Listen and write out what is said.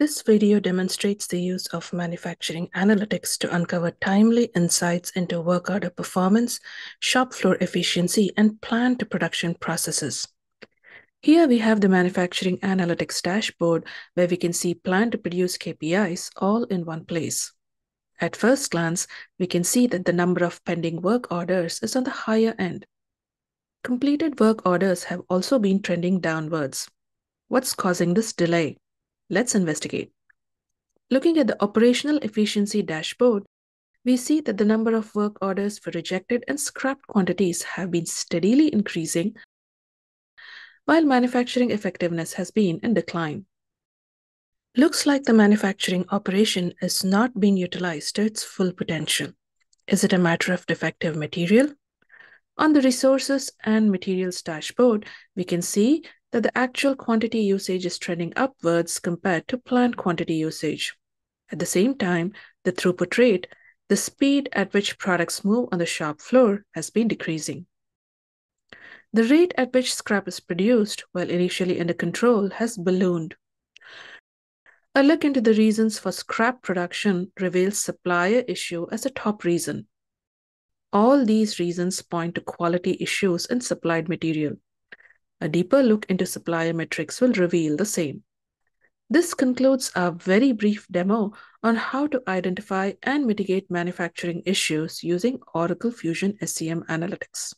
This video demonstrates the use of manufacturing analytics to uncover timely insights into work order performance, shop floor efficiency, and plan to production processes. Here we have the manufacturing analytics dashboard where we can see plan to produce KPIs all in one place. At first glance, we can see that the number of pending work orders is on the higher end. Completed work orders have also been trending downwards. What's causing this delay? Let's investigate. Looking at the operational efficiency dashboard, we see that the number of work orders for rejected and scrapped quantities have been steadily increasing, while manufacturing effectiveness has been in decline. Looks like the manufacturing operation is not being utilized to its full potential. Is it a matter of defective material? On the resources and materials dashboard, we can see that the actual quantity usage is trending upwards compared to planned quantity usage. At the same time, the throughput rate, the speed at which products move on the shop floor, has been decreasing. The rate at which scrap is produced, while initially under control, has ballooned. A look into the reasons for scrap production reveals supplier issue as a top reason. All these reasons point to quality issues in supplied material. A deeper look into supplier metrics will reveal the same. This concludes our very brief demo on how to identify and mitigate manufacturing issues using Oracle Fusion SCM Analytics.